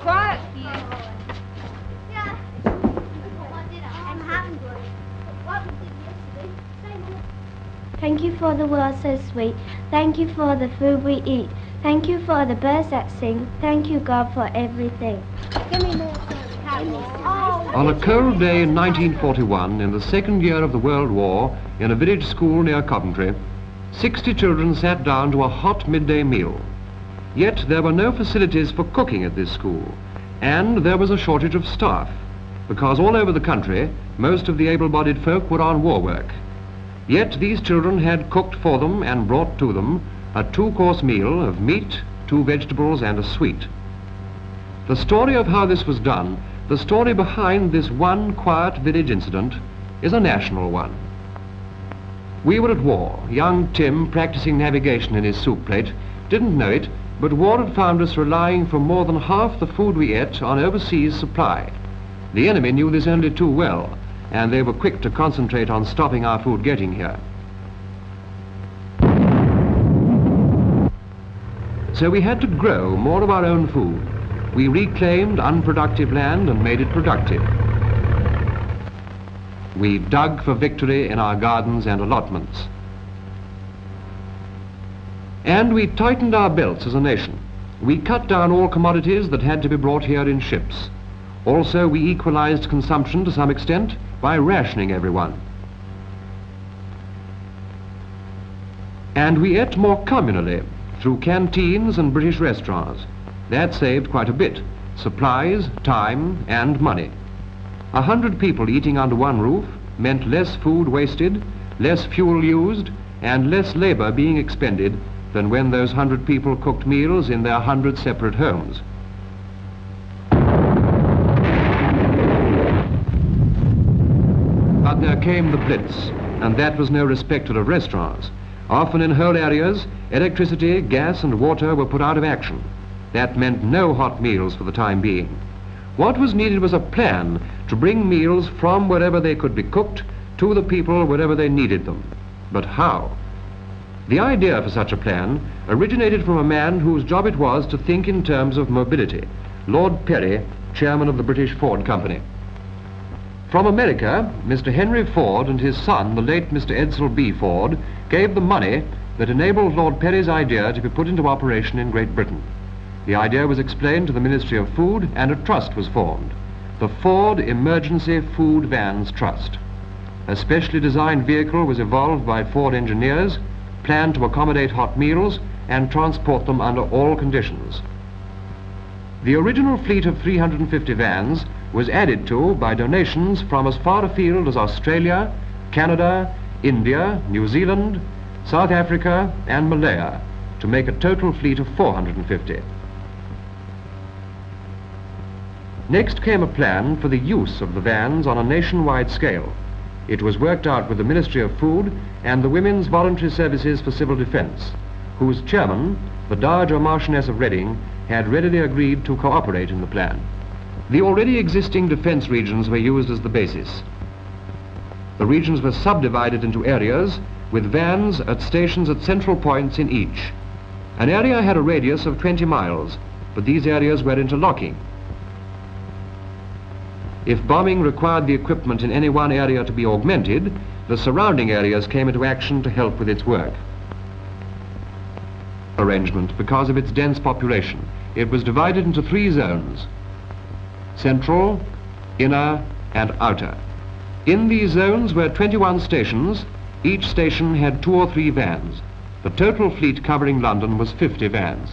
Quiet. Thank you for the world so sweet. Thank you for the food we eat. Thank you for the birds that sing. Thank you, God, for everything. On a cold day in 1941, in the second year of the World War, in a village school near Coventry, 60 children sat down to a hot midday meal. Yet there were no facilities for cooking at this school, and there was a shortage of staff, because all over the country, most of the able-bodied folk were on war work. Yet these children had cooked for them and brought to them a two-course meal of meat, two vegetables and a sweet. The story of how this was done, the story behind this one quiet village incident, is a national one. We were at war. Young Tim, practicing navigation in his soup plate, didn't know it, but war had found us relying for more than half the food we ate on overseas supply. The enemy knew this only too well, and they were quick to concentrate on stopping our food getting here. So we had to grow more of our own food. We reclaimed unproductive land and made it productive. We dug for victory in our gardens and allotments. And we tightened our belts as a nation. We cut down all commodities that had to be brought here in ships. Also, we equalized consumption to some extent by rationing everyone. And we ate more communally through canteens and British restaurants. That saved quite a bit. Supplies, time, and money. A hundred people eating under one roof meant less food wasted, less fuel used, and less labor being expended than when those hundred people cooked meals in their hundred separate homes. But there came the Blitz, and that was no respecter of restaurants. Often in whole areas, electricity, gas, and water were put out of action. That meant no hot meals for the time being. What was needed was a plan to bring meals from wherever they could be cooked to the people wherever they needed them. But how? The idea for such a plan originated from a man whose job it was to think in terms of mobility, Lord Perry, chairman of the British Ford Company. From America, Mr. Henry Ford and his son, the late Mr. Edsel B. Ford, gave the money that enabled Lord Perry's idea to be put into operation in Great Britain. The idea was explained to the Ministry of Food and a trust was formed, the Ford Emergency Food Vans Trust. A specially designed vehicle was evolved by Ford engineers, planned to accommodate hot meals and transport them under all conditions. The original fleet of 350 vans was added to by donations from as far afield as Australia, Canada, India, New Zealand, South Africa and Malaya to make a total fleet of 450. Next came a plan for the use of the vans on a nationwide scale. It was worked out with the Ministry of Food and the Women's Voluntary Services for Civil Defence, whose chairman, the Dowager Marchioness of Reading, had readily agreed to cooperate in the plan. The already existing defence regions were used as the basis. The regions were subdivided into areas with vans at stations at central points in each. An area had a radius of 20 miles, but these areas were interlocking. If bombing required the equipment in any one area to be augmented, the surrounding areas came into action to help with its work. Arrangement because of its dense population. It was divided into three zones central, inner, and outer. In these zones were 21 stations. Each station had two or three vans. The total fleet covering London was 50 vans.